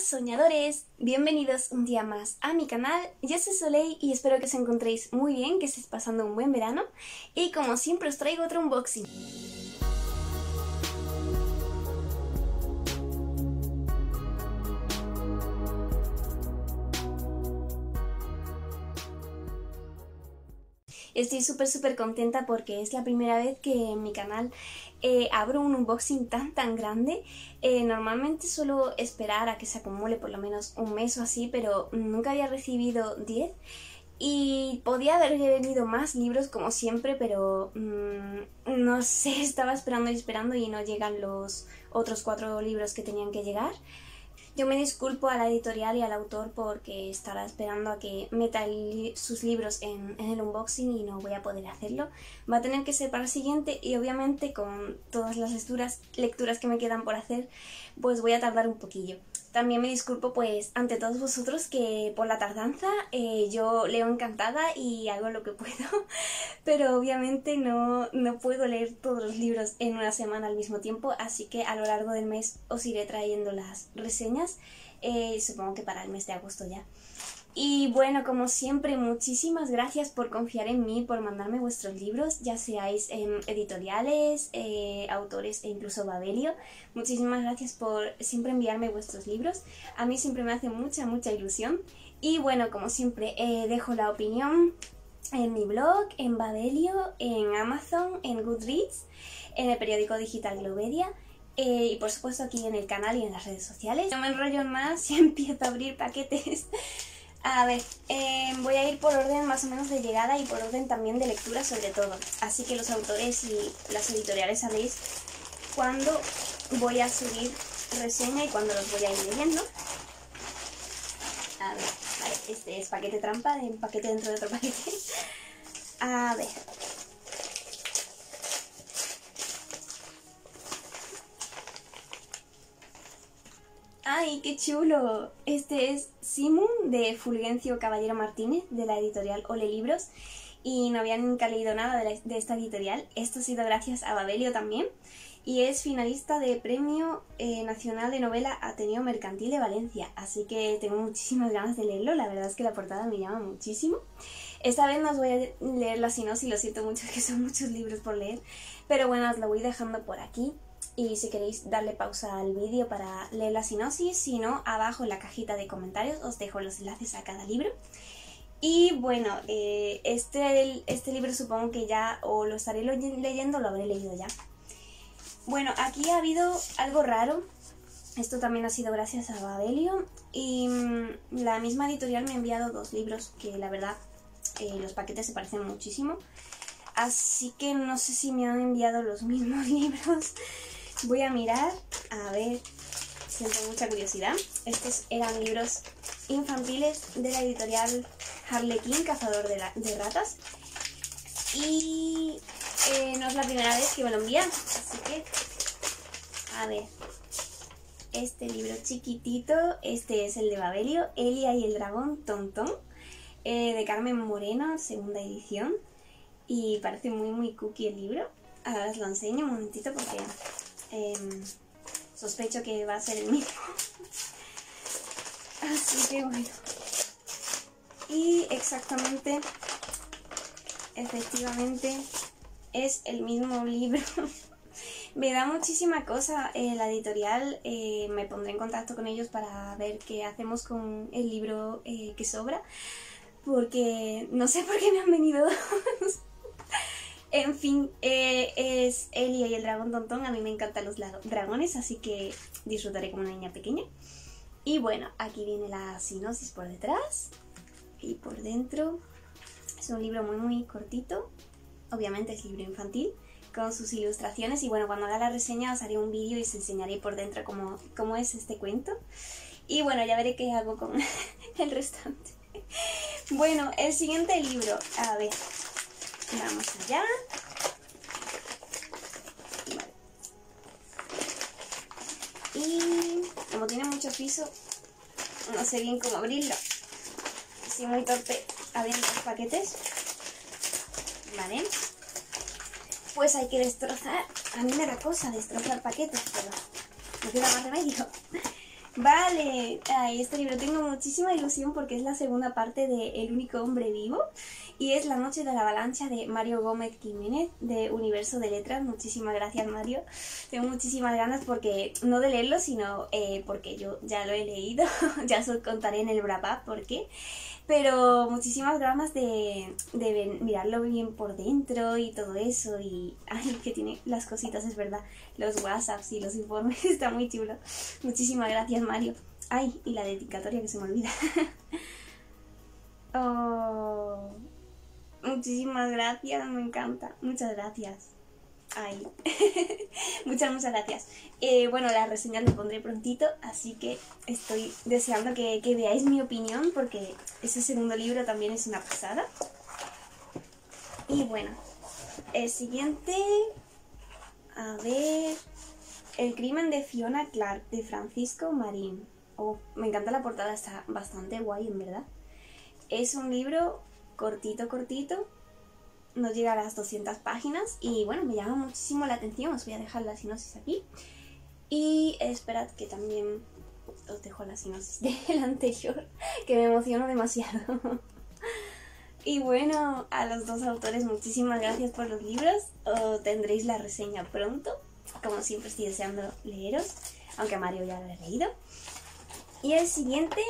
Soñadores, bienvenidos un día más a mi canal, yo soy Soleil y espero que os encontréis muy bien, que estéis pasando un buen verano y como siempre os traigo otro unboxing. Estoy súper súper contenta porque es la primera vez que en mi canal eh, abro un unboxing tan tan grande. Eh, normalmente suelo esperar a que se acumule por lo menos un mes o así, pero nunca había recibido 10. Y podía haber venido más libros como siempre, pero mm, no sé, estaba esperando y esperando y no llegan los otros cuatro libros que tenían que llegar. Yo me disculpo a la editorial y al autor porque estará esperando a que meta sus libros en, el unboxing y no voy a poder hacerlo. Va a tener que ser para el siguiente y obviamente con todas las lecturas, lecturas que me quedan por hacer, pues voy a tardar un poquillo. También me disculpo pues ante todos vosotros que por la tardanza eh, yo leo encantada y hago lo que puedo, pero obviamente no, no puedo leer todos los libros en una semana al mismo tiempo, así que a lo largo del mes os iré trayendo las reseñas, eh, supongo que para el mes de agosto ya. Y bueno, como siempre, muchísimas gracias por confiar en mí, por mandarme vuestros libros, ya seáis editoriales, eh, autores e incluso Babelio. Muchísimas gracias por siempre enviarme vuestros libros. A mí siempre me hace mucha, mucha ilusión. Y bueno, como siempre, eh, dejo la opinión en mi blog, en Babelio, en Amazon, en Goodreads, en el periódico digital Globedia. Eh, y por supuesto aquí en el canal y en las redes sociales. No me enrollo más y empiezo a abrir paquetes. A ver, em, voy a ir por orden más o menos de llegada y por orden también de lectura sobre todo. Así que los autores y las editoriales sabéis cuándo voy a subir reseña y cuándo los voy a ir leyendo. A ver, este es paquete trampa, de un paquete dentro de otro paquete. A ver, ¡Ay, qué chulo! Este es Simon de Fulgencio Caballero Martínez de la editorial Ole Libros. Y no había nunca leído nada de, esta editorial. Esto ha sido gracias a Babelio también. Y es finalista de Premio eh, Nacional de Novela Ateneo Mercantil de Valencia, así que tengo muchísimas ganas de leerlo, la verdad es que la portada me llama muchísimo. Esta vez no os voy a leer la sinopsis, lo siento mucho, que son muchos libros por leer, pero bueno, os lo voy dejando por aquí y si queréis darle pausa al vídeo para leer la sinopsis, si no, abajo en la cajita de comentarios os dejo los enlaces a cada libro. Y bueno, eh, este, este libro supongo que ya o lo estaré leyendo o lo habré leído ya. Bueno, aquí ha habido algo raro. Esto también ha sido gracias a Babelio. Y mm, la misma editorial me ha enviado dos libros que la verdad eh, los paquetes se parecen muchísimo. Así que no sé si me han enviado los mismos libros. Voy a mirar, a ver, siento mucha curiosidad. Estos eran libros infantiles de la editorial Harlequin, Cazador de, Ratas. Y eh, no es la primera vez que me lo envían, así que, a ver, este libro chiquitito, este es el de Babelio, Elia y el dragón Tontón, eh, de Carmen Moreno, segunda edición. Y parece muy muy cookie el libro. Ahora os lo enseño un momentito porque Em, sospecho que va a ser el mismo. Así que bueno. Y exactamente, efectivamente, es el mismo libro. me da muchísima cosa eh, la editorial. Eh, me pondré en contacto con ellos para ver qué hacemos con el libro eh, que sobra. Porque no sé por qué me han venido dos. En fin, eh, es Elia y el dragón tontón. A mí me encantan los dragones, así que disfrutaré como una niña pequeña. Y bueno, aquí viene la sinopsis por detrás y por dentro. Es un libro muy muy cortito, obviamente es libro infantil, con sus ilustraciones. Y bueno, cuando haga la reseña os haré un vídeo y os enseñaré por dentro cómo, cómo es este cuento. Y bueno, ya veré qué hago con el restante. Bueno, el siguiente libro, a ver, Vamos allá. Y como tiene mucho piso, no sé bien cómo abrirlo. Así muy torpe abriendo los paquetes. Vale. Pues hay que destrozar. A mí me da cosa destrozar paquetes, pero no queda más remedio. Vale, Ay, este libro tengo muchísima ilusión porque es la segunda parte de El único hombre vivo y es La noche de la avalancha de Mario Gómez Jiménez de Universo de Letras. Muchísimas gracias Mario. Tengo muchísimas ganas porque no de leerlo sino eh, porque yo ya lo he leído, ya os contaré en el up por qué. Pero muchísimas ganas de, de mirarlo bien por dentro y todo eso. Y ay, que tiene las cositas, es verdad. Los WhatsApps y los informes, está muy chulo. Muchísimas gracias, Mario. Ay, y la dedicatoria que se me olvida. oh, muchísimas gracias, me encanta. Muchas gracias. Ay, muchas, muchas gracias. Eh, bueno, la reseña la pondré prontito, así que estoy deseando que, veáis mi opinión porque ese segundo libro también es una pasada. Y bueno, el siguiente, a ver, El crimen de Fiona Clark de Francisco Marín. Oh, me encanta la portada, está bastante guay en verdad. Es un libro cortito, cortito, no llega a las 200 páginas y bueno, me llama muchísimo la atención, os voy a dejar la sinopsis aquí. Y esperad que también os dejo la sinopsis del anterior, que me emociono demasiado. y bueno, a los dos autores muchísimas gracias por los libros, tendréis la reseña pronto, como siempre estoy deseando leeros, aunque a Mario ya lo he leído. Y el siguiente,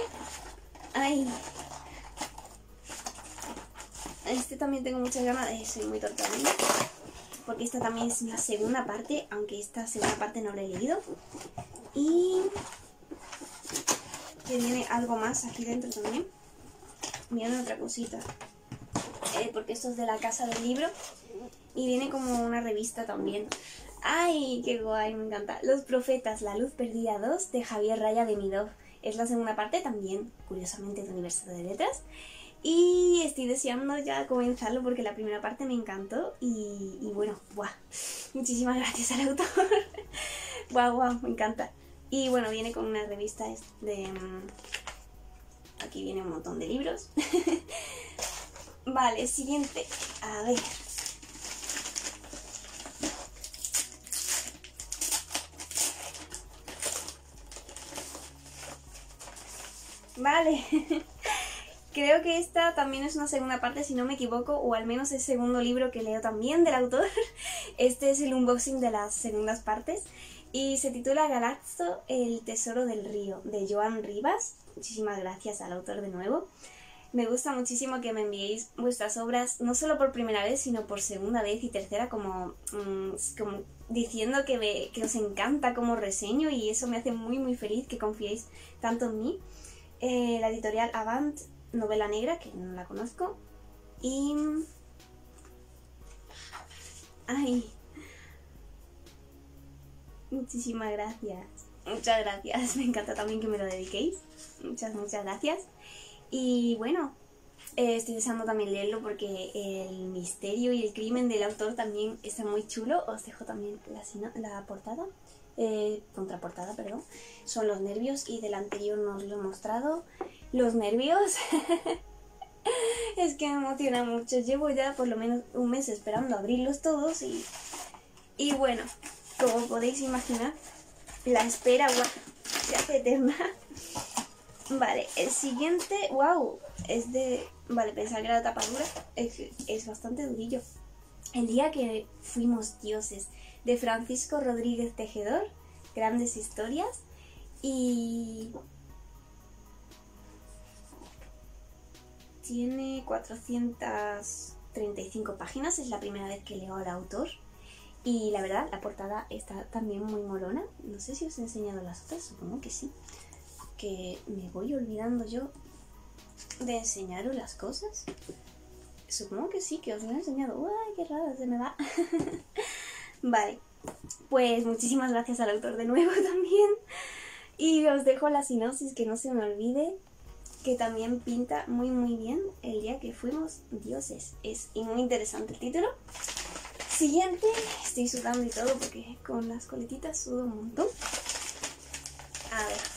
ay, este también tengo muchas ganas de... Soy muy torta Porque esta también es la segunda parte, aunque esta segunda parte no la he leído. Y... Que viene algo más aquí dentro también. Viene otra cosita. Eh, porque esto es de la casa del libro. Y viene como una revista también. ¡Ay, qué guay! Me encanta. Los Profetas, La Luz Perdida 2 de Javier Raya de Midov. Es la segunda parte también, curiosamente, de Universidad de Letras. Y estoy deseando ya comenzarlo porque la primera parte me encantó y, bueno, ¡buah! Muchísimas gracias al autor. ¡Guau, guau! Me encanta. Y bueno, viene con una revista de... Mm, aquí viene un montón de libros. vale, siguiente. A ver. Vale. Creo que esta también es una segunda parte, si no me equivoco, o al menos es segundo libro que leo también del autor. Este es el unboxing de las segundas partes y se titula Galaxo, el tesoro del río, de Joan Rivas. Muchísimas gracias al autor de nuevo. Me gusta muchísimo que me enviéis vuestras obras, no solo por primera vez, sino por segunda vez y tercera, como, mm, como diciendo que, que os encanta como reseño y eso me hace muy muy feliz que confiéis tanto en mí. Eh, la editorial Avant novela negra, que no la conozco. Y... ¡Ay! Muchísimas gracias. Muchas gracias. Me encanta también que me lo dediquéis. Muchas, muchas gracias. Y bueno, eh, estoy deseando también leerlo porque el misterio y el crimen del autor también está muy chulo. Os dejo también la, la portada. Eh, contraportada, perdón. Son los nervios y del anterior no os lo he mostrado los nervios. es que me emociona mucho. Llevo ya por lo menos un mes esperando abrirlos todos y, y bueno, como podéis imaginar, la espera se hace eterna. Vale, el siguiente, wow, es de, vale, pensar que era tapadura, es, es bastante durillo. El día que fuimos dioses, de Francisco Rodríguez Tejedor, grandes historias. Y Tiene 435 páginas, es la primera vez que leo al autor. Y la verdad, la portada está también muy molona. No sé si os he enseñado las otras, supongo que sí. Que me voy olvidando yo de enseñaros las cosas. Supongo que sí, que os lo he enseñado. ¡Uy, qué raro! Se me va. vale. Pues muchísimas gracias al autor de nuevo también. Y os dejo la sinopsis que no se me olvide que también pinta muy muy bien el día que fuimos dioses. Es muy interesante el título. Siguiente, estoy sudando y todo porque con las coletitas sudo un montón. A ver.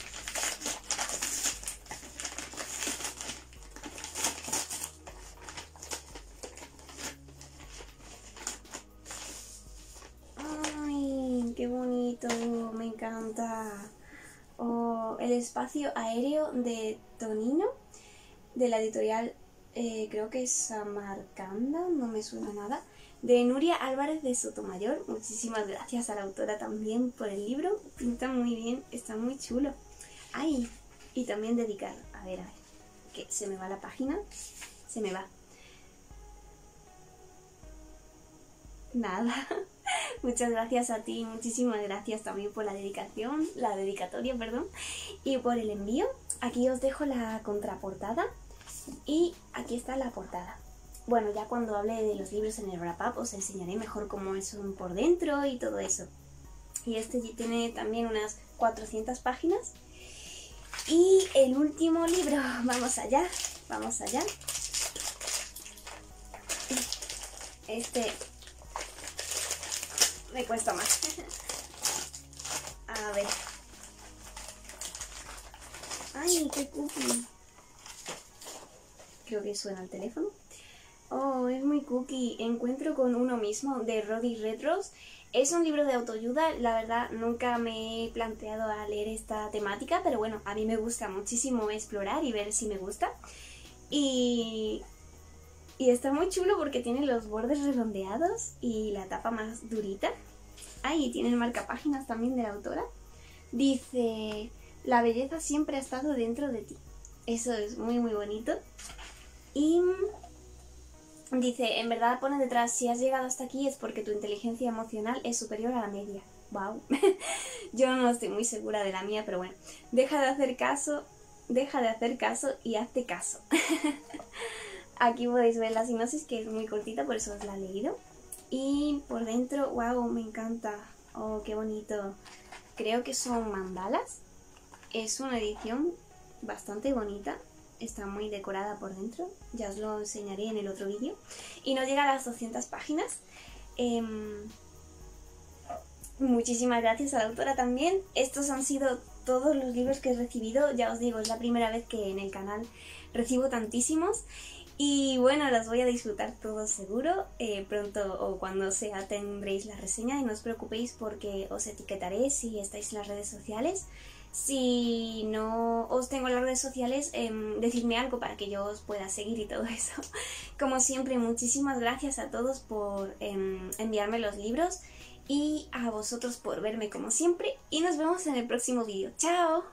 Espacio aéreo de Tonino, de la editorial, eh, creo que es Samarcanda, no me suena nada, de Nuria Álvarez de Sotomayor. Muchísimas gracias a la autora también por el libro, pinta muy bien, está muy chulo. Ay, y también dedicar, a ver, a ver, que se me va la página, se me va. Nada. Muchas gracias a ti, muchísimas gracias también por la dedicación, la dedicatoria, perdón, y por el envío. Aquí os dejo la contraportada y aquí está la portada. Bueno, ya cuando hable de los libros en el wrap-up os enseñaré mejor cómo son por dentro y todo eso. Y este tiene también unas 400 páginas. Y el último libro, vamos allá, vamos allá. Este me cuesta más. A ver. Ay, qué cookie. Creo que suena el teléfono. Oh, es muy cookie. Encuentro con uno mismo de Roddy Retros. Es un libro de autoayuda, la verdad nunca me he planteado a leer esta temática, pero bueno, a mí me gusta muchísimo explorar y ver si me gusta. Y y está muy chulo porque tiene los bordes redondeados y la tapa más durita. Ah, y tiene el marcapáginas también de la autora. Dice, la belleza siempre ha estado dentro de ti. Eso es muy muy bonito. Y dice, en verdad pone detrás, si has llegado hasta aquí es porque tu inteligencia emocional es superior a la media. Wow. Yo no estoy muy segura de la mía, pero bueno. Deja de hacer caso, deja de hacer caso y hazte caso. Aquí podéis ver la sinopsis que es muy cortita, por eso os la he leído. Y por dentro, wow, me encanta. Oh, qué bonito. Creo que son mandalas. Es una edición bastante bonita. Está muy decorada por dentro. Ya os lo enseñaré en el otro vídeo. Y no llega a las 200 páginas. Em, muchísimas gracias a la autora también. Estos han sido todos los libros que he recibido. Ya os digo, es la primera vez que en el canal recibo tantísimos. Y bueno, los voy a disfrutar todos seguro. Eh, pronto o cuando sea tendréis la reseña y no os preocupéis porque os etiquetaré si estáis en las redes sociales. Si no os tengo en las redes sociales, eh, decidme algo para que yo os pueda seguir y todo eso. Como siempre, muchísimas gracias a todos por em, enviarme los libros y a vosotros por verme como siempre. Y nos vemos en el próximo vídeo. ¡Chao!